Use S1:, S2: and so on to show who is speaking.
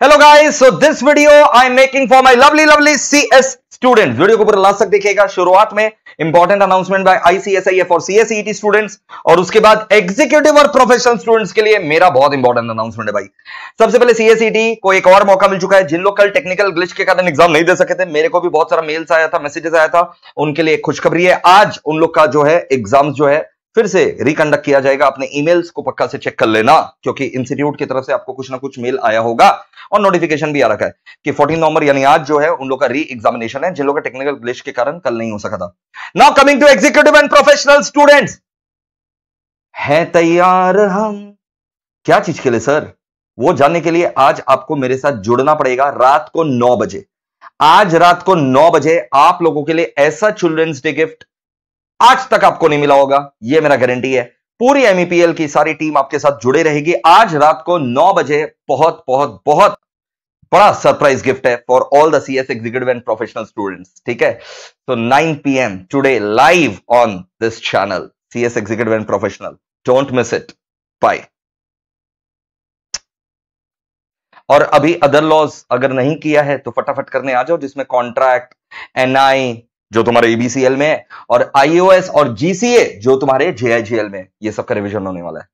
S1: Hello guys so this video I am making for my lovely lovely CS students video को पूरा last तक देखिएगा। शुरुआत में important announcement by ICSI for CSEET students और उसके बाद एग्जीक्यूटिव और प्रोफेशनल स्टूडेंट्स के लिए मेरा बहुत इंपॉर्टेंट अनाउंसमेंट है भाई। सबसे पहले सीएसईटी को एक और मौका मिल चुका है। जिन लोग कल टेक्निकल ग्लिच के कारण एग्ज़ाम नहीं दे सके थे, मेरे को भी बहुत सारा मेल्स आया था मैसेजेस आया था, उनके लिए खुशखबरी है। आज उन लोग का जो है एग्ज़ाम जो है फिर से रिकंडक्ट किया जाएगा। अपने ईमेल्स को पक्का से चेक कर लेना, क्योंकि इंस्टीट्यूट की तरफ़ से आपको कुछ ना कुछ मेल आया होगा। और नोटिफिकेशन भी आ रखा है कि 14 नवंबर यानी आज जो है, उन लोग का री एग्जामिनेशन है, जिन लोग का टेक्निकल ग्लिच के कारण कल नहीं हो सका था। Now coming to executive and professional students है तैयार हम। क्या चीज़ के लिए सर वो जानने के लिए आज आपको मेरे साथ जुड़ना पड़ेगा रात को नौ बजे। आज रात को नौ बजे आप लोगों के लिए ऐसा चिल्ड्रंस डे गिफ्ट आज तक आपको नहीं मिला होगा यह मेरा गारंटी है। पूरी एमईपीएल की सारी टीम आपके साथ जुड़े रहेगी। आज रात को नौ बजे बहुत बहुत बहुत बड़ा सरप्राइज़ गिफ्ट है for all the CS executive and professional students ठीक है? तो 9 PM today live on this channel CS executive and professional don't miss it bye और अभी अदर लॉज अगर नहीं किया है तो फटाफट करने आ जाओ, जिसमें कॉन्ट्रैक्ट एनआई जो तुम्हारे एबीसीएल में है, और आईओएस और जीसीए जो तुम्हारे जेआईजीएल में ये सबका रिविजन होने वाला है।